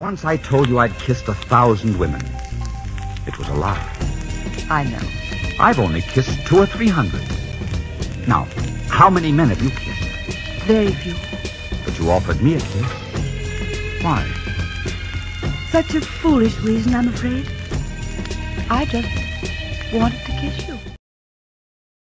Once I told you I'd kissed a thousand women. It was a lie. I know. I've only kissed two or three hundred. Now, how many men have you kissed? Very few. But you offered me a kiss. Why? Such a foolish reason, I'm afraid. I just wanted to kiss you.